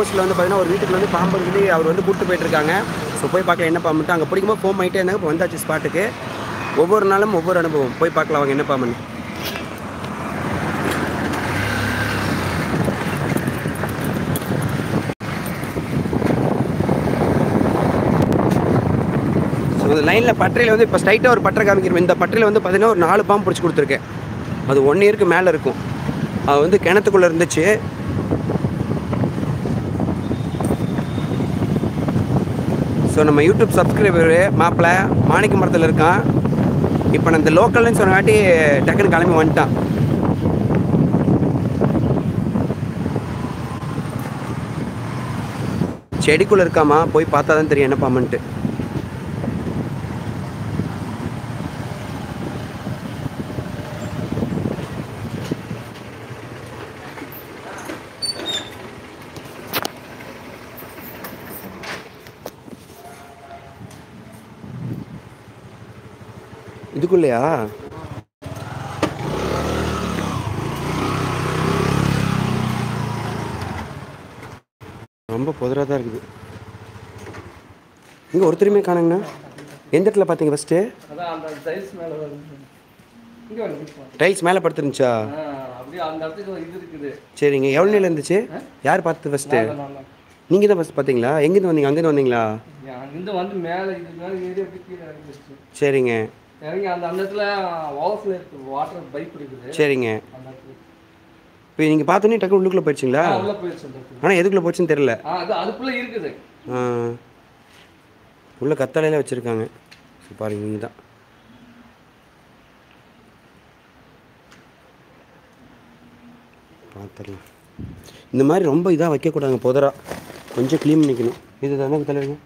போஸ்ட்டில் வந்து பார்த்தீங்கன்னா ஒரு வீட்டுக்கு வந்து பாம்பு வந்து அவர் வந்து கூப்பிட்டு போயிட்டுருக்காங்க. ஸோ போய் பார்க்கலாம் என்ன பாம்புட்டு அங்கே பிடிக்கும்போது ஃபோன் ஆகிட்டே இருந்தாங்க. இப்போ வந்தாச்சு ஸ்பாட்டுக்கு ஒவ்வொரு நாளும் ஒவ்வொரு அனுபவம். போய் பார்க்கலாம் அவங்க என்ன பாம்புன்னு. ஸோ இந்த லைனில் பட்டறையில் வந்து இப்போ ஸ்ட்ரைட்டாக ஒரு பட்டறை காமிக்கிறோம். இந்த பட்டறையில் வந்து பார்த்தீங்கன்னா ஒரு நாலு பாம்பு பிடிச்சி கொடுத்துருக்கேன் அது ஒன் இயருக்கு மேலே இருக்கும். அது வந்து கிணத்துக்குள்ளே இருந்துச்சு. ஸோ நம்ம யூடியூப் சப்ஸ்கிரைபரு மாப்பிள்ளை மாணிக்க மரத்தில் இருக்கான். இப்போ நான் இந்த லோக்கல்னு சொன்னங்காட்டி டக்குன்னு கிளம்பி வந்துட்டான். செடிக்குள்ளே இருக்காமா? போய் பார்த்தா தான் தெரியும் என்ன பாம்பன்ட்டு இதுக்குள்ளேயா ரொம்ப புதராக தான் இருக்குது. இங்கே ஒருத்தருமே காணுங்கண்ணா. எந்த இடத்துல பார்த்தீங்க ஃபஸ்ட்டு டைல்ஸ் மேல படுத்துருந்துச்சா? சரிங்க. எவ்வளோ நேரம் இருந்துச்சு? யார் பார்த்து ஃபஸ்ட்டு நீங்கள் தான் ஃபஸ்ட் பார்த்தீங்களா? எங்கேருந்து வந்தீங்க? அங்கேருந்து வந்தீங்களா? சரிங்க. இறங்கி அந்த அந்த இடத்துல ஓவர்ஃப்ளோ வாட்டர் பைப் இருக்குது. சரிங்க. இப்போ நீங்கள் பார்த்தோன்னே டக்கு உள்ளுக்குள்ளே போயிடுச்சிங்களா? ஆனால் எதுக்குள்ளே போச்சுன்னு தெரில ஆ அது அதுக்குள்ள இருக்குது. உள்ள கத்தாழையில வச்சுருக்காங்க. சரி பாருங்க நீங்கள் தான் பார்த்துடலாம் இந்த மாதிரி ரொம்ப இதாக வைக்கக்கூடாதுங்க புதரா. கொஞ்சம் க்ளீன் பண்ணிக்கணும். இது தானே தலைவருங்க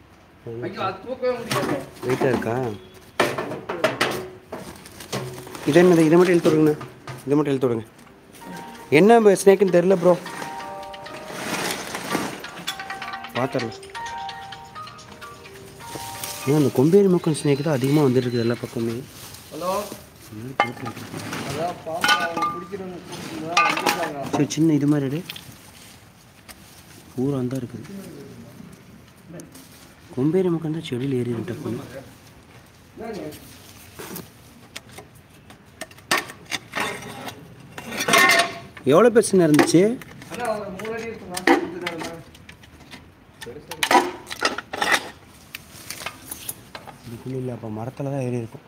வெயிட்டாக இருக்கா? இது என்னது? இதை மட்டும் இழுத்து விடுங்கண்ணா இதை மட்டும் இழுத்து விடுங்க என்ன ஸ்னேக்குன்னு தெரில ப்ரோ பார்த்துடலாம் ஏன் அந்த கொம்பேரி மக்கள் ஸ்னேக் தான் அதிகமாக வந்துட்டு இருக்குது எல்லா பக்கமே ஹலோ. சரி சின்ன இது மாதிரி. பூரா தான் இருக்குது. கொம்பேரி மக்கள் தான் செடியில் ஏறி டக்குன்னு எவ்வளோ பிரச்சனை இருந்துச்சு. இதுக்குள்ள இல்லை அப்போ மரத்தில் தான் ஏறி இருக்கும்.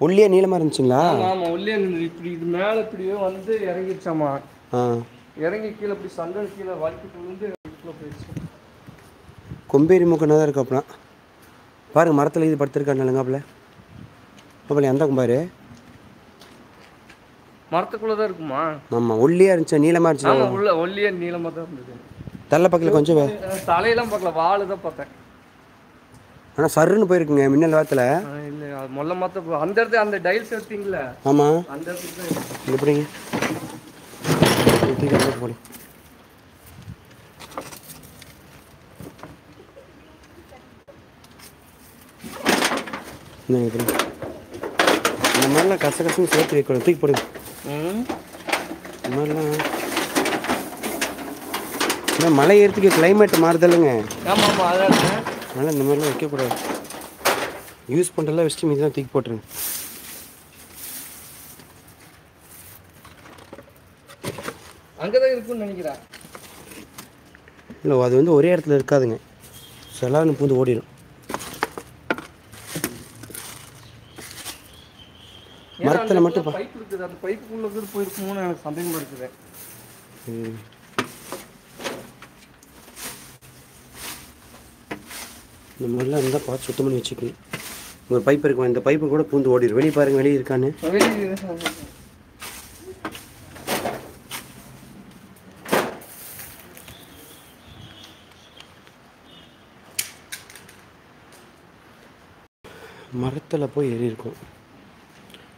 ஒல்லியா நீளமாக இருந்துச்சுங்களா? ஆமா ஆமா உள்ளே நின்னு இப்படி இது மேல இப்படியே வந்து இறங்கிடுச்சாமா ஆ. இறங்கி கீழே இப்படி சண்டல் கீழே வலிக்கிட்டு விழுந்து போயிடுச்சு. கொம்பேரி மூக்கனாக தான் இருக்கு அப்பலாம் பாருங்க மரத்தில் இது படுத்துருக்காங்க அப்பல அப்பல எந்த கொம்பாரு மரத்துக்குள்ள தான் இருக்குமா? ஆமாம் ஒல்லியாக இருந்துச்சு நீளமாக இருந்துச்சு. ஆமா உள்ள ஒல்லியே நீளமா தான் இருந்தது. தள்ள பக்கத்தில் கொஞ்சம் தலையெல்லாம் பார்க்கல வாழு தான் பார்த்தேன். ஆனால் சருன்னு போயிருக்குங்க மின்னல் வாரத்தில் இல்ல மொல்ல மாத்த அந்த இடத்துல அந்த டைல்ஸ் எடுத்தீங்களா ஆமாம் அந்த. இது எப்படிங்க? போடு. இந்த மாதிரிலாம் கச கசன்னு சேர்த்து வைக்கணும். தூக்கி போடுங்க இந்த மழை ஏறத்துக்கு கிளைமேட் மாறுதல்லுங்க ஆமா ஆமா அதான். அதனால் இந்த மாதிரிலாம் வைக்கக்கூடாது. யூஸ் பண்ணுறதெல்லாம் வச்சுட்டு மீதி தான் தூக்கி போட்டுருங்க. அங்கதான் இருக்கும்னு நினைக்கிறேன். இல்லை அது வந்து ஒரே இடத்துல இருக்காதுங்க. செலான்னு பூந்து ஓடிடும் மரத்துல மட்டும் பா- பைப் இருக்குது அந்த பைப்புக்குள்ள கூட போயிருக்குமோன்னு எனக்கு சந்தேகமா இருக்குது. இந்த மாதிரிலாம் இருந்தால் பார்த்து சுத்தம் பண்ணி வச்சுக்கணும். ஒரு பைப் இருக்கும்? இந்த பைப்பு கூட பூந்து ஓடிடும் வெளியே பாருங்க வெளியே இருக்கான்னு. வெளியே மரத்தில் போய் ஏறி இருக்கும்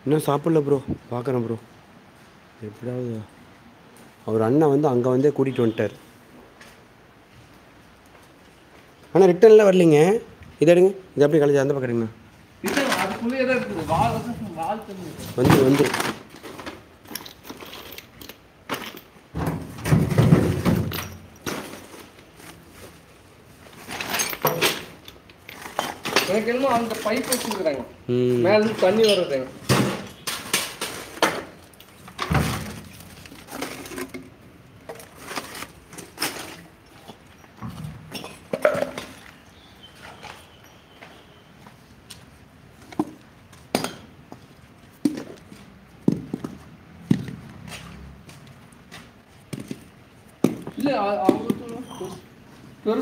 இன்னும் சாப்பிடல ப்ரோ பார்க்குறேன் ப்ரோ எப்படியாவது அவர் அண்ணன் வந்து அங்கே வந்தே கூட்டிகிட்டு வந்துட்டார். ஆனால் ரிட்டர்னில் வரலீங்க. இதை எடுங்க. இதை எப்படி கழிச்சு அந்த பக்கம் வந்து வந்து எனக்கு என்னமோ அந்த பைப் வச்சுருக்குறாங்க. மேலேருந்து தண்ணி வர்றதுங்க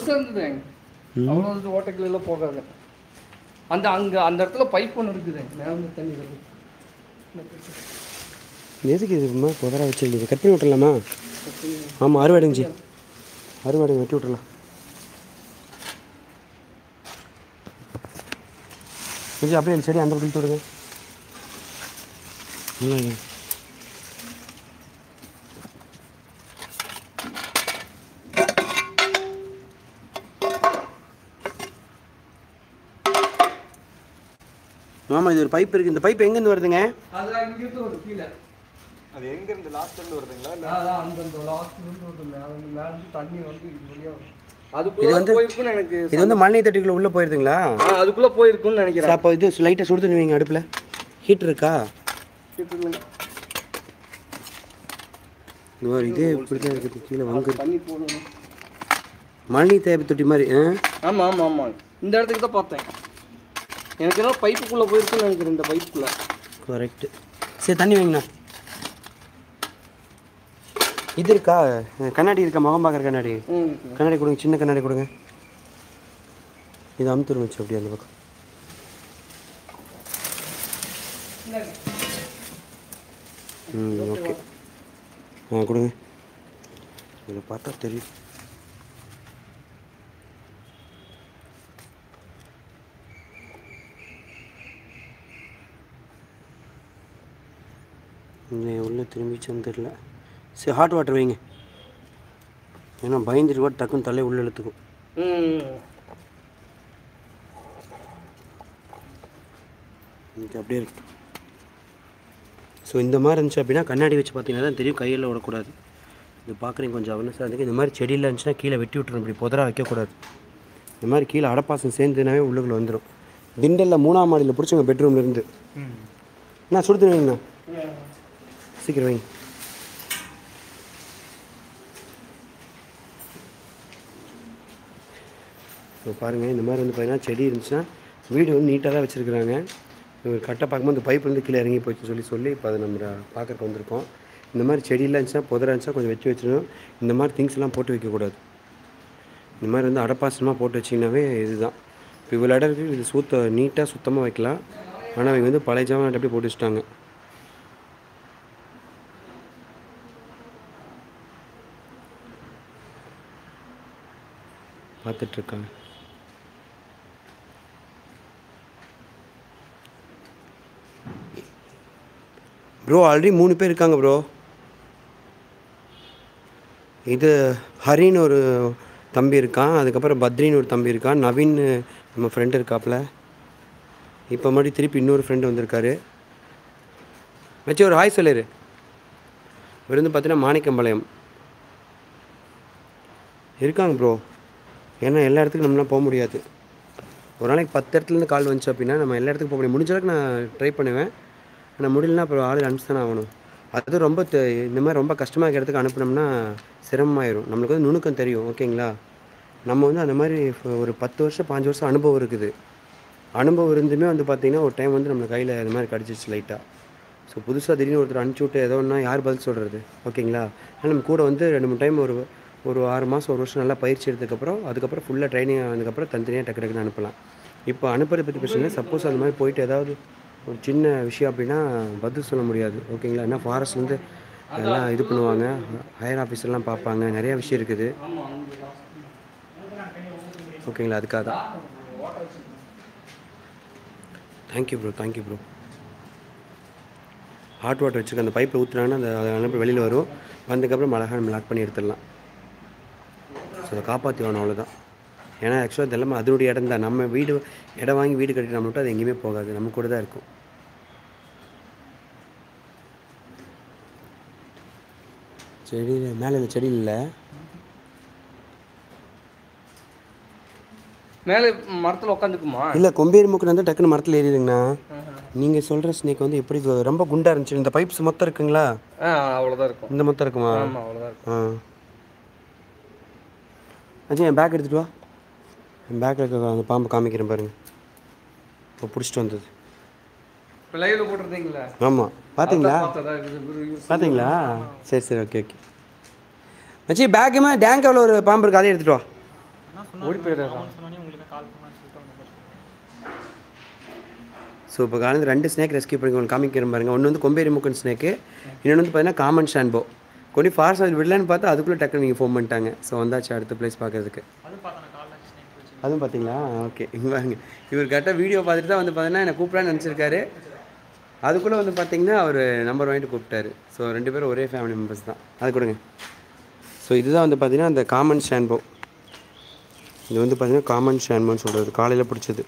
பெருசாக இருந்ததுங்க அவ்வளோ வந்து ஓட்டைகள் எல்லாம் போகாது. அந்த அங்கே அந்த இடத்துல பைப் ஒன்று இருக்குது. மேலே தண்ணி வருது எதுக்கு இது மாதிரி புதரா வச்சிருக்கீங்க கட் பண்ணி விட்டுறலாமா? ஆமாம் அறுவடைஞ்சி அறுவடை வெட்டி விட்டுறலாம். கொஞ்சம் அப்படியே செடி அந்த பக்கம் விடுங்க. ஆமாம் இது ஒரு பைப் இருக்குது இந்த பைப் எங்கேருந்து வருதுங்க? அது எங்க இருந்து லாஸ்ட்ல இருந்து வருதுங்களா அந்த அந்த லாஸ்ட் இருந்து ஒரு மேலே மேலே இருந்து தண்ணி வந்து இது வழியா வரும். இது வந்து- எனக்கு இது வந்து மண்ணை தட்டிக்குள்ளே உள்ளே போயிருதுங்களா? ஆ, அதுக்குள்ள போயிருக்குன்னு நினைக்கிறேன். அப்போ இது லைட்டாக சுடு தண்ணி வைங்க அடுப்பில். ஹீட் இருக்கா? இது ஒரு இது இப்படி தான் இருக்குது. கீழே வாங்க தண்ணி போடணும். மழை தேவை தொட்டி மாதிரி ஆ? ஆமா ஆமா ஆமா. இந்த இடத்துக்கு தான் பார்த்தேன். எனக்கு ஏதோ பைப்புக்குள்ள போயிருக்குன்னு நினைக்கிறேன் இந்த பைப்புக்குள்ள. கரெக்டு சரி தண்ணி வைங்கண்ணா. இது இருக்கா? கண்ணாடி இருக்கா? முகம் பார்க்குற கண்ணாடி? கண்ணாடி கொடுங்க சின்ன கண்ணாடி கொடுங்க. இது அமுத்துரு வச்சு அப்படியே அந்த பக்கம். ம் ஓகே. ஆ கொடுங்க. இதில் பார்த்தா தெரியும் இல்லை உள்ளே திரும்பிச்சான்னு தெரில சரி ஹாட் வாட்டர் வைங்க. ஏன்னா பயந்துட்டு கூட டக்குன்னு தலை உள்ள இழுத்துக்கும். இது அப்படியே இருக்கு. ஸோ இந்த மாதிரி இருந்துச்சு அப்படின்னா கண்ணாடி வச்சு பார்த்தீங்கன்னா தான் தெரியும். கையில் விடக்கூடாது. இது பார்க்குறீங்க கொஞ்சம் அவனஸாக இருக்குது இந்த மாதிரி செடியில் இருந்துச்சுன்னா கீழே வெட்டி விட்டுரும் இப்படி புதரா வைக்கக்கூடாது. இந்த மாதிரி கீழே அடப்பாசம் சேர்ந்துனாவே உள்ளுக்குள்ள வந்துடும் திண்டலில் மூணாம் மாடியில் பிடிச்சவங்க பெட்ரூம்ல இருந்து. என்ன சுடுத்து வைங்கண்ணா. சீக்கிரம் வைங்க. இப்போ பாருங்கள் இந்த மாதிரி வந்து பார்த்தீங்கன்னா செடி இருந்துச்சுன்னா வீடு வந்து நீட்டாக தான் வச்சுருக்குறாங்க. ஒரு கரெக்டாக பார்க்கும்போது இந்த பைப் வந்து கீழே இறங்கி போச்சுன்னு சொல்லி சொல்லி இப்போ அதை நம்ம பார்க்குறக்கு வந்திருக்கோம். இந்த மாதிரி செடியெல்லாம் இருந்துச்சுன்னா புதராக இருந்துச்சுன்னா கொஞ்சம் வச்சு வச்சிடணும். இந்த மாதிரி திங்ஸ்லாம் போட்டு வைக்கக்கூடாது. இந்த மாதிரி வந்து அடப்பாசனமாக போட்டு வச்சிங்கனாவே இதுதான். இப்போ இவ்வளோ இடம் இருக்குது இது சுத்த நீட்டாக சுத்தமாக வைக்கலாம். ஆனால் அவங்க வந்து பழைய ஜாமான் அப்படியே போட்டு வச்சுட்டாங்க. பார்த்துட்ருக்காங்க. ப்ரோ ஆல்ரெடி மூணு பேர் இருக்காங்க ப்ரோ இது ஹரின்னு ஒரு தம்பி இருக்கான் அதுக்கப்புறம் பத்ரின்னு ஒரு தம்பி இருக்கான் நவீன் நம்ம ஃப்ரெண்டு இருக்காப்புல இப்போ மறுபடியும் திருப்பி இன்னொரு ஃப்ரெண்டு வந்திருக்காரு. வச்சு ஒரு ஹாய் சொல்லிரு. இவர் வந்து பார்த்தீங்கன்னா மாணிக்கம்பாளையம். இருக்காங்க ப்ரோ ஏன்னா எல்லா இடத்துக்கும் நம்மளாம் போக முடியாது. ஒரு நாளைக்கு பத்து இடத்துலேருந்து கால் வந்துச்சு அப்படின்னா நம்ம எல்லா இடத்துக்கும் போக முடியும் முடிஞ்ச அளவுக்கு நான் ட்ரை பண்ணுவேன். ஆனால் முடியலனா அப்புறம் ஆள் அனுப்பிச்சு தானே ஆகணும். அது ரொம்ப இந்த மாதிரி ரொம்ப கஷ்டமாக இருக்கிற இடத்துக்கு அனுப்புனோம்னா சிரமமாயிரும். நம்மளுக்கு வந்து நுணுக்கம் தெரியும். ஓகேங்களா? நம்ம வந்து அந்த மாதிரி ஒரு பத்து வருஷம் பாஞ்சு வருஷம் அனுபவம் இருக்குது. அனுபவம் இருந்துமே வந்து பார்த்திங்கன்னா ஒரு டைம் வந்து நம்ம கையில் இந்த மாதிரி கடிச்சிச்சு லைட்டாக ஸோ புதுசாக திடீர்னு ஒருத்தர் அனுப்பிச்சி விட்டு ஏதோ ஒன்றா யார் பதில் சொல்கிறது ஓகேங்களா? ஆனால் நம்ம கூட வந்து ரெண்டு மூணு டைம் ஒரு ஒரு ஆறு மாதம் ஒரு வருஷம் நல்லா பயிற்சி எடுத்ததுக்கப்புறம் அதுக்கப்புறம் ஃபுல்லாக ட்ரைனிங் ஆனதுக்கப்புறம் தனித்தனியாக டக்கு டக்குன்னு அனுப்பலாம். இப்போ அனுப்புறது பற்றி பிரச்சனை இல்லை. சப்போஸ் அந்த மாதிரி போயிட்டு ஏதாவது ஒரு சின்ன விஷயம் அப்படின்னா பதில் சொல்ல முடியாது. ஓகேங்களா? ஏன்னா ஃபாரஸ்ட்லேருந்து எல்லாம் இது பண்ணுவாங்க. ஹையர் ஆஃபீஸர்லாம் பார்ப்பாங்க. நிறைய விஷயம் இருக்குது. ஓகேங்களா? அதுக்காக தான். Thank you bro thank you bro hot water வச்சுருக்க அந்த பைப்பில் ஊற்றுனாங்கன்னா அந்த அனுப்பி வெளியில் வரும். வந்ததுக்கப்புறம் அழகாக லாக் பண்ணி எடுத்துடலாம். ஸோ அதை காப்பாற்றி வரணும் அவ்வளோதான் ஏன்னா ஆக்சுவலாக இது எல்லாமே அதனுடைய இடம் தான். நம்ம வீடு இடம் வாங்கி வீடு கட்டி நம்ம அது எங்கேயுமே போகாது. நம்ம கூட தான் இருக்கும். செடியில் மேலே இந்த செடி இல்லை. மேலே மரத்தில் உட்காந்துக்குமா? இல்லை கொம்பேரி வந்து டக்குன்னு மரத்தில் ஏறிடுங்கண்ணா. நீங்கள் சொல்கிற ஸ்னேக் வந்து எப்படி ரொம்ப குண்டாக இருந்துச்சு. இந்த பைப்ஸ் மொத்தம் இருக்குங்களா? அவ்வளோதான் இருக்கும். இந்த மொத்தம் இருக்குமா? அவ்வளோதான் இருக்கும். ஆ. அஜய் என் பேக் எடுத்துகிட்டு வா. என் பேக்கில் இருக்க அந்த பாம்பு காமிக்கிறேன் பாருங்க. இப்போ பிடிச்சிட்டு வந்தது. இப்போ லைவில் போட்டிருந்தீங்களா? ஆமாம் பார்த்தீங்களா இருக்குது பார்த்தீங்களா சரி சரி ஓகே ஓகே மச்சி பேக்குமே டேங்காவில் ஒரு பாம்பு இருக்கு அதை எடுத்துகிட்டு வா. ஓடி போயிடுறா. ஸோ இப்போ காலையில் ரெண்டு ஸ்னேக் ரெஸ்கியூ பண்ணி ஒன்று காமிக்கிறேன் பாருங்க. ஒன்று வந்து கொம்பேரி முக்கன் ஸ்னேக்கு இன்னொன்று வந்து பார்த்தீங்கன்னா காமன் ஷான்போ கொண்டு ஃபாஸ்ட் அது விடலான்னு பார்த்தா அதுக்குள்ளே டக்குனு நீங்கள் ஃபோன் பண்ணிட்டாங்க. ஸோ வந்தாச்சு அடுத்த பிளேஸ் பார்க்கறதுக்கு. அதுவும் பார்த்தீங்களா? ஓகே இங்கே பாருங்க. இவர் கரெக்டாக வீடியோ பார்த்துட்டு தான் வந்து பார்த்தீங்கன்னா என்னை கூப்பிடான்னு நினச்சிருக்காரு. அதுக்குள்ளே வந்து பார்த்தீங்கன்னா அவர் நம்பர் வாங்கிட்டு கூப்பிட்டாரு. ஸோ ரெண்டு பேரும் ஒரே ஃபேமிலி மெம்பர்ஸ் தான். அது கொடுங்க. ஸோ இதுதான் வந்து பார்த்தீங்கன்னா அந்த காமன் ஷான்போ இது வந்து பார்த்தீங்கன்னா காமன் ஷான்போன்னு சொல்கிறது காலையில் பிடிச்சது.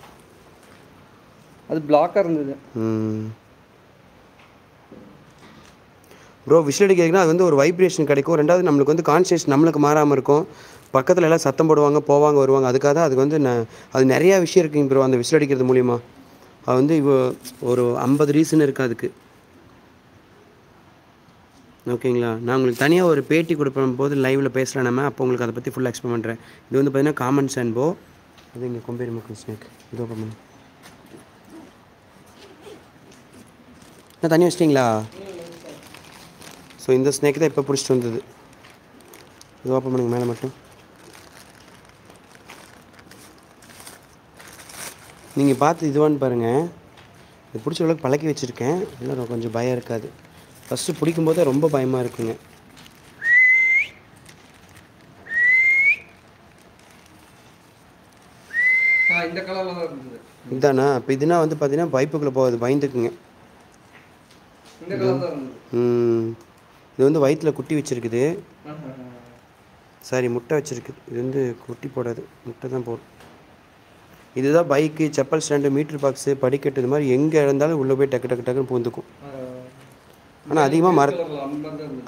அது பிளாக்காக இருந்தது. ப்ரோ விசில் அடிக்கிறதுக்குனா அது வந்து ஒரு வைப்ரேஷன் கிடைக்கும். ரெண்டாவது நம்மளுக்கு வந்து கான்சியஸ் நம்மளுக்கு மாறாமல் இருக்கும். பக்கத்தில் எல்லாம் சத்தம் போடுவாங்க போவாங்க வருவாங்க. அதுக்காக தான் அதுக்கு வந்து ந- அது நிறையா விஷயம் இருக்குங்க ப்ரோ அந்த விசில் அடிக்கிறது மூலிமா அது வந்து இவ ஒரு ஐம்பது ரீசன் இருக்குது அதுக்கு. ஓகேங்களா நான் உங்களுக்கு தனியாக ஒரு பேட்டி கொடுப்போம் போது லைவில் பேசலாம் நம்ம. அப்போ உங்களுக்கு அதை பற்றி ஃபுல்லாக எக்ஸ்பிளைன் பண்ணுறேன் இது வந்து பார்த்தீங்கன்னா காமன் சான்போ அது இங்கே கொம்பேரி மக்கள் ஸ்னேக் இது நான் தனியாக வச்சிட்டிங்களா? ஸோ இந்த ஸ்னேக் தான் இப்போ பிடிச்சிட்டு வந்தது. இது ஓப்பன் பண்ணுங்க மேலே மட்டும். நீங்கள் பார்த்து இதுவான்னு பாருங்கள் இது பிடிச்ச அளவுக்கு பழக்கி வச்சுருக்கேன். இல்லை கொஞ்சம் பயம் இருக்காது. ஃபஸ்ட்டு பிடிக்கும்போதே ரொம்ப பயமாக இருக்குங்க. இந்த கலரில் தான் இருந்தது. இதானா? இப்போ இதுனா வந்து பார்த்தீங்கன்னா பைப்புக்குள்ளே போகாது பயந்துக்குங்க. இந்த கலர் தான் இருந்தது. ம், இது வந்து வயிற்றில் குட்டி வச்சுருக்குது. சாரி முட்டை வச்சுருக்குது. இது வந்து குட்டி போடாது. முட்டை தான் போடும். இதுதான் bike chappal stand meter box படிக்கட்டு இது மாதிரி எங்கே இருந்தாலும் உள்ளே போய் டக்கு டக்கு டக்குன்னு பூந்துக்கும். ஆனால் அதிகமாக மர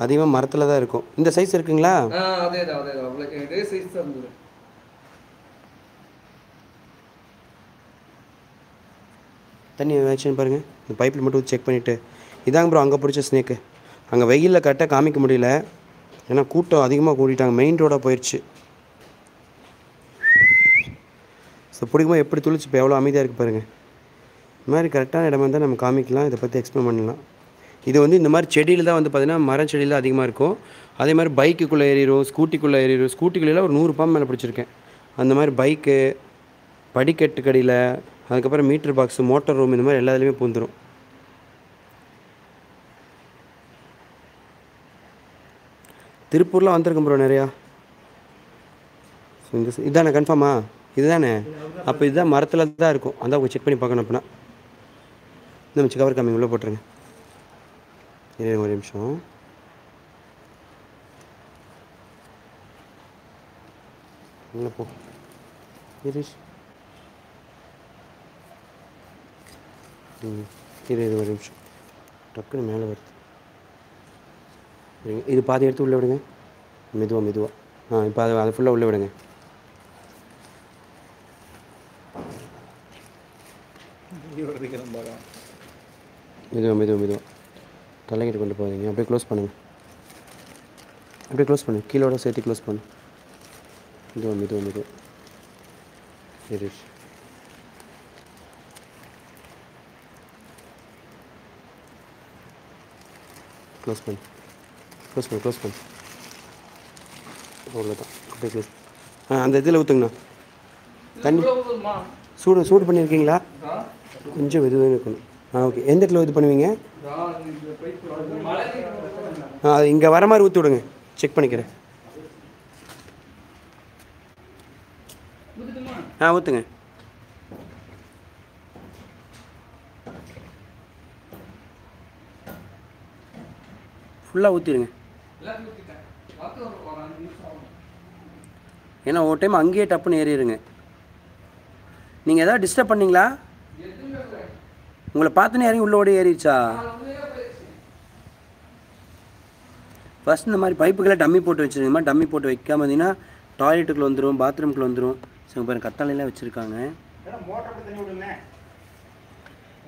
அதிகமாக மரத்தில் தான் இருக்கும். இந்த சைஸ் இருக்குங்களா? தண்ணி வச்சுன்னு பாருங்கள் இந்த பைப்பில் மட்டும் செக் பண்ணிவிட்டு இதாங்க ப்ரோ அங்கே பிடிச்ச ஸ்னேக்கு அங்கே வெயிலில் கரெக்டாக காமிக்க முடியல. ஏன்னா கூட்டம் அதிகமாக கூட்டிட்டாங்க மெயின் ரோடாக போயிடுச்சு ஸோ பிடிக்குமா? எப்படி துளிச்சு இப்போ எவ்வளோ அமைதியாக இருக்குது பாருங்கள் இந்த மாதிரி கரெக்டான இடமா இருந்தால் நம்ம காமிக்கலாம். இதை பற்றி எக்ஸ்பிளைன் பண்ணலாம். இது வந்து இந்த மாதிரி செடியில் தான் வந்து பார்த்திங்கன்னா மரம் செடியில் அதிகமாக இருக்கும். அதே மாதிரி பைக்குக்குள்ளே ஏறிடும் ஸ்கூட்டிக்குள்ளே ஏறிடும் ஸ்கூட்டிக்குள்ளே ஒரு நூறு பாம்பு மேலே பிடிச்சிருக்கேன். அந்த மாதிரி பைக்கு படிக்கட்டு கடியில் அதுக்கப்புறம் மீட்டர் பாக்ஸு மோட்டர் ரூம் இந்த மாதிரி எல்லா இதுலேயுமே பூந்துடும் திருப்பூர்லாம் வந்திருக்கும் ப்ரோ நிறையா. ஸோ இந்த இதானே கன்ஃபார்மா இதுதானே? அப்போ இதுதான் மரத்தில் தான் இருக்கும். அதான் செக் பண்ணி பார்க்கணும் அப்படின்னா இந்த மிச்சு கவர் கம்மி உள்ளே போட்டுருங்க. இருங்க ஒரு நிமிஷம். இல்லை போ. இரு ம் இரு இது ஒரு நிமிஷம். டக்குன்னு மேலே வருது. இது பாதி எடுத்து உள்ளே விடுங்க. மெதுவாக மெதுவாக ஆ இப்போ அதை அதை ஃபுல்லாக உள்ளே விடுங்க. மெதுவாக மெதுவாக மெதுவாக தலைக்கிட்டு கொண்டு போகிறீங்க அப்படியே க்ளோஸ் பண்ணுங்கள் அப்படியே க்ளோஸ் பண்ணு கீழோட சேர்த்து க்ளோஸ் பண்ணு. மெதுவாக மெதுவாக மெதுவாக சரி க்ளோஸ் பண்ணு. க்ளோஸ் பண்ணு க்ளோஸ் பண்ணு. அவ்வளோதான் அப்படியே க்ளோஸ் ஆ அந்த இதில் ஊற்றுங்கண்ணா. தண்ணி சூடு சூடு பண்ணியிருக்கீங்களா? கொஞ்சம் மெதுவாக இருக்கணும். ஆ ஓகே. எந்த இடத்துல இது பண்ணுவீங்க? ஆ, அது இங்கே வர மாதிரி ஊற்றி விடுங்க. செக் பண்ணிக்கிறேன். ஆ ஊற்றுங்க. ஃபுல்லாக ஊற்றிடுங்க எல்லாத்தையும் ஊத்திட்டேன். பார்த்து ஒரு ஒரு அஞ்சு நிமிஷம் ஆகும். ஏன்னா ஒரு டைம் அங்கேயே டப்புன்னு ஏறிடுங்க நீங்கள் எதாவது டிஸ்டர்ப் பண்ணீங்களா? உங்களை பார்த்துன்னு இறங்கி உள்ளோட ஏறிடுச்சா? ஃபர்ஸ்ட் இந்த மாதிரி பைப்புக்கெல்லாம் டம்மி போட்டு வச்சுருங்க. டம்மி போட்டு வைக்காம இருந்தீங்கன்னா டாய்லெட்டுக்குள்ள வந்துடும் பாத்ரூம்குள்ளே வந்துடும் சரி பாருங்க கத்தாலையெல்லாம் வச்சுருக்காங்க.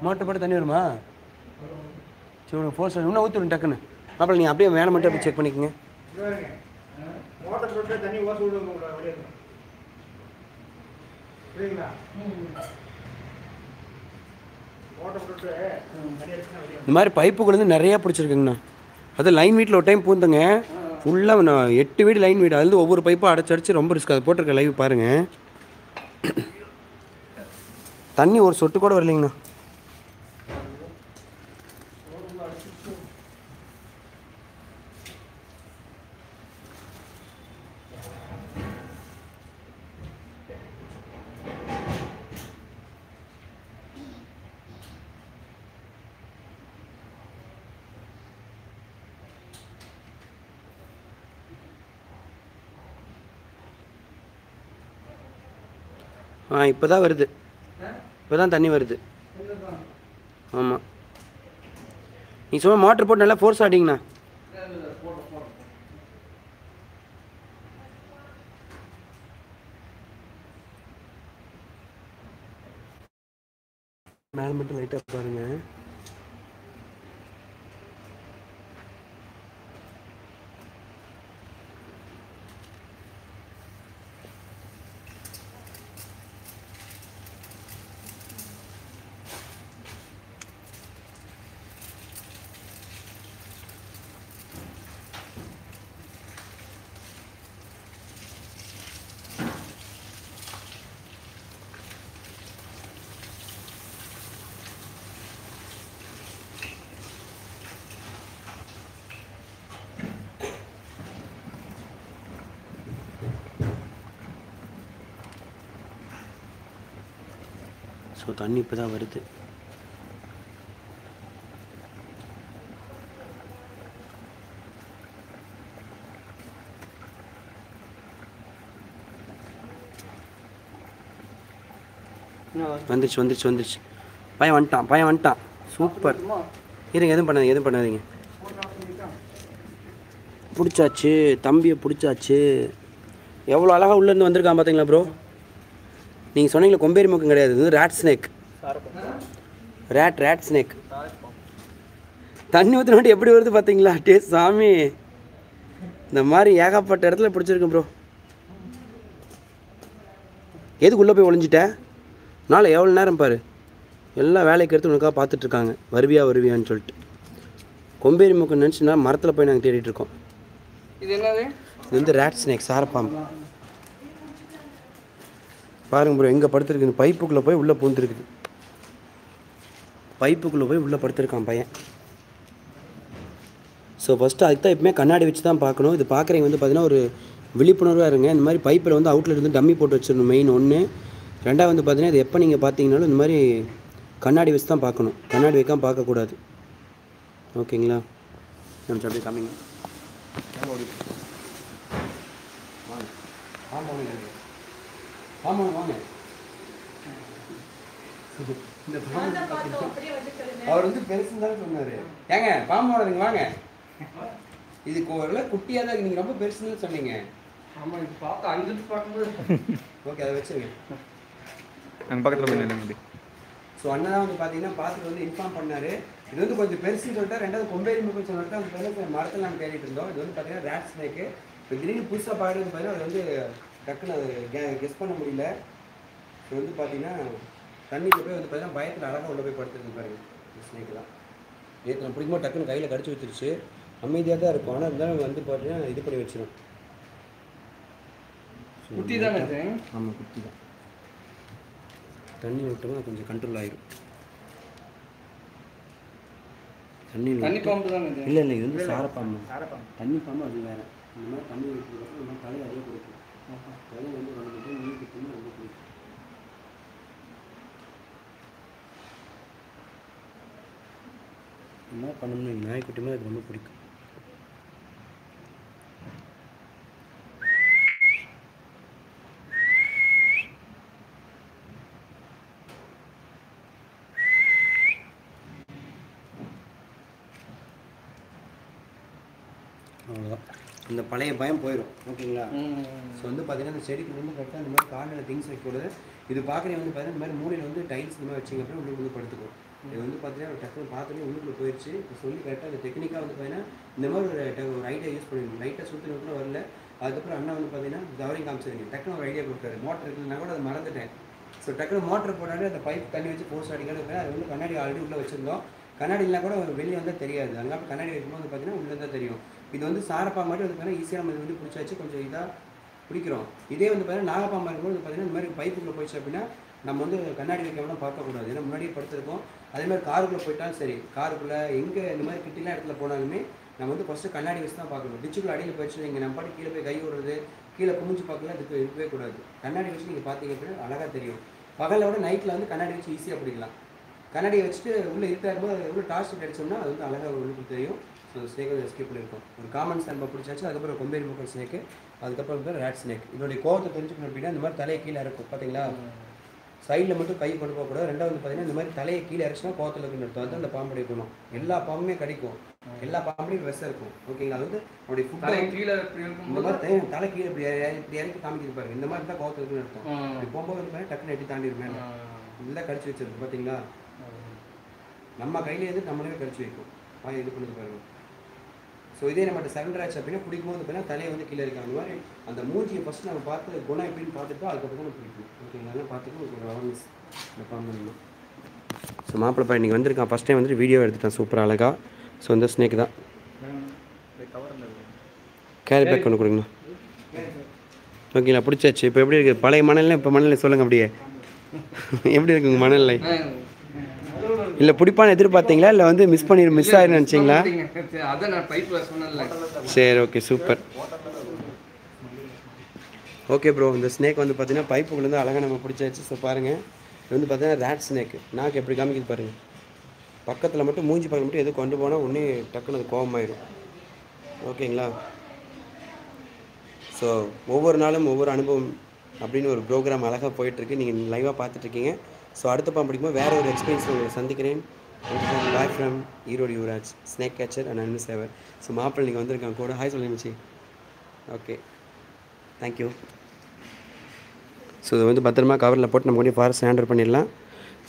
மோட்டர் போட்டு தண்ணி வருமா சரி உனக்கு ஃபோர்ஸ் இன்னும் ஊற்றி டக்குன்னு. அப்புறம் நீங்கள் அப்படியே வேலை மட்டும் அப்படி செக் பண்ணிக்கோங்க. மோட்டர் போட்டு தண்ணி ஓசை விடுங்க உங்களை வெளியே புரியுங்களா இந்த மாதிரி பைப்புகள் வந்து நிறையா பிடிச்சிருக்குங்கண்ணா. அது லைன் வீட்டில் ஒரு டைம் பூந்துங்க. ஃபுல்லாக நான் எட்டு வீடு லைன் வீடு. அதுலேருந்து ஒவ்வொரு பைப்பும் அடைச்சு அடைச்சு ரொம்ப ரிஸ்க் அது போட்டிருக்க லைவ் பாருங்கள் தண்ணி ஒரு சொட்டு கூட வரலைங்கண்ணா. ஆ இப்போ தான் வருது. இப்போ தான் தண்ணி வருது. ஆமாம் நீ சும்மா மோட்டர் போட்டு நல்லா ஃபோர்ஸ் ஆட்டிங்கண்ணா மேலே மட்டும் லைட்டாக பாருங்க ஸோ தண்ணி இப்போ தான் வருது வந்துருச்சு வந்துருச்சு வந்துருச்சு. பையன் வந்துட்டான் பையன் வந்துட்டான். சூப்பர் இருங்க எதுவும் பண்ணாதீங்க எதுவும் பண்ணாதீங்க. பிடிச்சாச்சு தம்பியை பிடிச்சாச்சு. எவ்வளோ அழகாக உள்ளேருந்து வந்திருக்கான் பார்த்தீங்களா ப்ரோ நீங்கள் சொன்னீங்களே கொம்பேரி மூக்கம் கிடையாது. இது rat snake rat rat snake தண்ணி ஊற்றினோட்டு எப்படி வருது பார்த்தீங்களா டே சாமி. இந்த மாதிரி ஏகப்பட்ட இடத்துல பிடிச்சிருக்கேன் ப்ரோ எதுக்கு உள்ளே போய் ஒளிஞ்சிட்ட? நாளை எவ்வளோ நேரம் பாரு. எல்லாம் வேலைக்கு எடுத்து உனக்காக பார்த்துட்ருக்காங்க. வருவியா வருவியான்னு சொல்லிட்டு. கொம்பேரி மூக்கம் நினச்சினா மரத்தில் போய் நாங்கள் தேடிட்டு இருக்கோம். இது என்னது? இது வந்து ரேட் ஸ்னேக் சாரப்பாம்பு. பாருங்க ப்ரோ எங்கே படுத்துருக்குது? பைப்புக்குள்ளே போய் உள்ளே பூந்துருக்குது. பைப்புக்குள்ளே போய் உள்ளே படுத்துருக்கான் பையன். ஸோ ஃபஸ்ட்டு அதுக்கு தான் எப்பவுமே கண்ணாடி வச்சு தான் பார்க்கணும். இது பார்க்குறவங்க வந்து பார்த்தீங்கன்னா ஒரு விழிப்புணர்வாக இருங்க. இந்த மாதிரி பைப்பில் வந்து அவுட்டில் இருந்து டம்மி போட்டு வச்சிடணும் மெயின் ஒன்று ரெண்டாவது வந்து பார்த்தீங்கன்னா இது எப்போ நீங்கள் பார்த்தீங்கனாலும் இந்த மாதிரி கண்ணாடி வச்சு தான் பார்க்கணும். கண்ணாடி வைக்காமல் பார்க்கக்கூடாது. ஓகேங்களா? நம்ம அப்படியே காமிங்க ஆமாம் வாங்க இந்த அவர் வந்து பெருசுன்னு தானே சொன்னார். ஏங்க பாம்பு வளருங்க வாங்க. இதுக்கு ஒரு குட்டியாக தான் நீங்கள் ரொம்ப பெருசுன்னு சொன்னீங்க. ஆமா இது பார்க்க அங்கிட்டு பார்க்கும்போது ஓகே அதை வச்சுருங்க. அங்கே பக்கத்தில் போய் நில்லுங்க ஸோ அண்ணன் தான் வந்து பார்த்தீங்கன்னா பார்த்துட்டு வந்து இன்ஃபார்ம் பண்ணார். இது வந்து கொஞ்சம் பெருசுன்னு சொல்லிட்டு ரெண்டாவது கொம்பேரி முகம் சொல்லிட்டு அந்த பேரில் மரத்தில் நாங்கள் தேடிட்டு இருந்தோம். இது வந்து பார்த்தீங்கன்னா ரேட் ஸ்னேக்கு இப்போ திடீர்னு புதுசாக பார்க்குறது பார்த்தீங்கன்னா அது வந்து டக்குன்னு அது கெஸ் பண்ண முடியல. இது வந்து பார்த்தீங்கன்னா தண்ணிக்கு போய் வந்து பார்த்தீங்கன்னா பயத்தில் அழகாக உள்ள போய் படுத்துருக்கு பாருங்க ஸ்னேக்கு தான் நேற்று நான் பிடிக்கும்போது டக்குன்னு கையில் கடிச்சு வச்சிருச்சு. அமைதியாக தான் இருக்கும். ஆனால் இருந்தாலும் வந்து பார்த்தீங்கன்னா இது பண்ணி வச்சிடும் குட்டி தானே ஆமாம் குட்டி தான். தண்ணி விட்டோம்னா கொஞ்சம் கண்ட்ரோல் ஆயிரும். தண்ணி தண்ணி பாம்பு தானே இல்லை இல்லை இது வந்து சாரப்பாம்பு. தண்ணி பாம்பு அது வேற. இந்த மாதிரி தண்ணி விட்டுறதுக்கு இந்த மாதிரி தலையை அதிகம் கொடுக்கும். தலை வந்து வளர்ந்துட்டு மீன் கிட்டணும் ரொம்ப பிடிக்கும் என்ன பண்ணணும் பண்ணணும்னு நாய்க்குட்டி அது ரொம்ப பிடிக்கும் அவ்வளோதான் இந்த பழைய பயம் போயிடும் ஓகேங்களா. ஸோ வந்து பார்த்தீங்கன்னா இந்த செடிக்கு வந்து கரெக்டாக இந்த மாதிரி கார்னரில் திங்ஸ் வைக்கக்கூடாது இது பார்க்குறே வந்து பார்த்தீங்கன்னா இந்த மாதிரி மூலையில் வந்து டைல்ஸ் இந்த மாதிரி வச்சிங்க அப்புறம் உள்ளுக்கு வந்து படுத்துக்கும். இது வந்து பார்த்தீங்கன்னா டக்குனு பார்த்துட்டு உள்ளுக்குள்ள போயிடுச்சு சொல்லி கரெக்டாக அந்த டெக்னிக்காக வந்து பார்த்தீங்கன்னா இந்த மாதிரி ஒரு ஒரு ஐடியா யூஸ் பண்ணிருக்கோம். லைட்டாக சுற்றி கூட வரல. அதுக்கப்புறம் அண்ணா வந்து பார்த்தீங்கன்னா கவரிங் காமிச்சிருங்க டக்குனு ஒரு ஐடியா கொடுத்தாரு. மோட்டர் இருக்குன்னா கூட அதை மறந்துட்டேன். ஸோ டக்குனு மோட்டர் போட்டாலே அந்த பைப் தண்ணி வச்சு போஸ்ட் அடிக்கிறது அது வந்து கண்ணாடி ஆல்ரெடி உள்ளே வச்சிருந்தோம். கண்ணாடி இல்லைனா கூட வெளியே வந்தால் தெரியாது. அங்கே கண்ணாடி வைக்கும்போது பார்த்தீங்கன்னா உள்ளே தான் தெரியும். இது வந்து சாரப்பா மாதிரி வந்து பார்த்தீங்கன்னா ஈஸியாக நம்ம இது வந்து பிடிச்சாச்சு கொஞ்சம் இதாக பிடிக்கிறோம் இதே வந்து பார்த்தீங்கன்னா நாகப்பாம்பா இருக்கும்போது பார்த்தீங்கன்னா இந்த மாதிரி பைப்புக்குள்ளே போயிடுச்சு அப்படின்னா நம்ம வந்து கண்ணாடி வைக்காமலாம் பார்க்கக்கூடாது. ஏன்னா முன்னாடியே படுத்திருக்கோம். அதேமாதிரி காருக்குள்ளே போயிட்டாலும் சரி காருக்குள்ளே எங்கே இந்த மாதிரி கிட்டிலாம் இடத்துல போனாலுமே நம்ம வந்து ஃபஸ்ட்டு கண்ணாடி வச்சு தான் பார்க்கணும். டிச்சுக்குள்ள அடியில் போயிடுச்சு நீங்கள் நம்ம பாட்டு கீழே போய் கை விடுறது கீழே குமிஞ்சு பார்க்கல அதுக்கு இருக்கவே கூடாது. கண்ணாடி வச்சு நீங்கள் பார்த்தீங்க அப்படின்னா அழகாக தெரியும். பகலை விட நைட்டில் வந்து கண்ணாடி வச்சு ஈஸியாக பிடிக்கலாம் கண்ணாடியை வச்சுட்டு உள்ளே இருக்கும்போது அது எவ்வளோ டார்ச் அடிச்சோம்னா அது வந்து அழகாக உள்ளுக்கு தெரியும். ஸோ ஸ்னேக் வந்து எஸ்கேப் பண்ணியிருக்கோம். ஒரு காமன் சான்பா பிடிச்சாச்சு. அதுக்கப்புறம் கொம்பேரி மக்கள் ஸ்னேக்கு அதுக்கப்புறம் வந்து ரேட் ஸ்னேக் இதோடைய கோவத்தை தெரிஞ்சுக்கணும் அப்படின்னா இந்த மாதிரி தலையை கீழே இருக்கும் பார்த்தீங்களா சைடில் மட்டும் கை கொண்டு போகக்கூடாது ரெண்டாவது பார்த்தீங்கன்னா இந்த மாதிரி தலையை கீழே இறச்சுனா கோவத்தில் இருக்குன்னு அர்த்தம். அதுதான் அந்த பாம்புடைய குணம். எல்லா பாம்புமே கடிக்கும். எல்லா பாம்புலையும் விஷம் இருக்கும். ஓகேங்களா அது வந்து அவருடைய ஃபுட்டை கீழே இப்படி தலை- கீழே இப்படி இப்படி இறக்கி பாருங்க. இந்த மாதிரி தான் கோவத்தில் இருக்குன்னு அர்த்தம். இப்படி போகும்போது டக்குன்னு எட்டி தாண்டி மேலே இதெல்லாம் கடிச்சு வச்சிருக்கு. பார்த்தீங்களா நம்ம கையிலேருந்து நம்மளே கடிச்சு வைக்கும் வாய் இது பண்ணுது பாருங்க. ஸோ இதே நம்மகிட்ட சரண்டர் ஆச்சு அப்படின்னா பிடிக்கும்போது பார்த்தீங்கன்னா தலையை வந்து கீழே இருக்காங்க அந்த மாதிரி அந்த மூஞ்சியை ஃபஸ்ட் நம்ம பார்த்து குணம் எப்படின்னு பார்த்துட்டு அதுக்கப்புறம் தான் பிடிக்கும் ஓகேங்களா அதெல்லாம் பார்த்துட்டு ஒரு அவேர்னஸ் ஃபார்ம் பண்ணணும். ஸோ மாப்பிள்ளை பையன் இன்றைக்கி வந்திருக்கான். ஃபஸ்ட் டைம் வந்துட்டு வீடியோ எடுத்துட்டான். சூப்பர் அழகா. ஸோ இந்த ஸ்னேக் தான். கேரி பேக் ஒன்று கொடுங்கண்ணா. ஓகேங்களா பிடிச்சாச்சு. இப்போ எப்படி இருக்குது பழைய மணல்ல இப்போ மணல்ல சொல்லுங்கள் அப்படியே. எப்படி இருக்குங்க மணல்ல? இல்லை பிடிப்பான்னு எதிர்பார்த்தீங்களா? இல்லை வந்து மிஸ் பண்ணி மிஸ் ஆயிரு நினச்சிங்களா? சரி ஓகே சூப்பர் ஓகே ப்ரோ இந்த ஸ்னேக் வந்து பார்த்தீங்கன்னா பைப்புக்குள்ளேருந்து அழகாக நம்ம பிடிச்சாச்சு. ஸோ பாருங்கள் இது வந்து பார்த்தீங்கன்னா ரேட் ஸ்னேக் நாக்கு எப்படி காமிக்குது பாருங்கள் பக்கத்தில் மட்டும் மூஞ்சி பக்கம் மட்டும் எதுவும் கொண்டு போனால் உடனே டக்குன்னு அது கோபமாயிடும் ஓகேங்களா ஸோ ஒவ்வொரு நாளும் ஒவ்வொரு அனுபவம் அப்படின்னு ஒரு ப்ரோக்ராம் அழகாக போயிட்டுருக்கு நீங்கள் லைவாக பார்த்துட்ருக்கீங்க ஸோ அடுத்த படம் பிடிக்கும்போது வேறு ஒரு எக்ஸ்பீரியன்ஸ் உங்களை சந்திக்கிறேன். Bye from Erode Yuvaraj. Snake catcher and அன்பு சேவர் ஸோ மாப்பிள்ளை நீங்கள் வந்திருக்காங்க கூட. ஹாய் சொல்லிமிச்சி ஓகே தேங்க்யூ ஸோ இது வந்து பத்திரமா கவரில் போட்டு நம்ம கொண்டு ஃபாரஸ்ட் ஹேண்டர் பண்ணிடலாம்.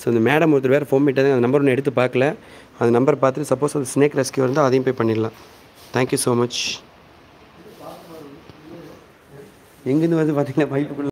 ஸோ இந்த மேடம் ஒருத்தர் வேறு ஃபோன் பண்ணிட்டு அந்த நம்பர் ஒன்று எடுத்து பார்க்கல. அந்த நம்பர் பார்த்துட்டு சப்போஸ் அது ஸ்னேக் ரெஸ்கியூ இருந்தால் அதையும் போய் பண்ணிடலாம். தேங்க்யூ ஸோ மச் எங்கேருந்து வந்து பார்த்தீங்கன்னா பைப்புக்குள்ள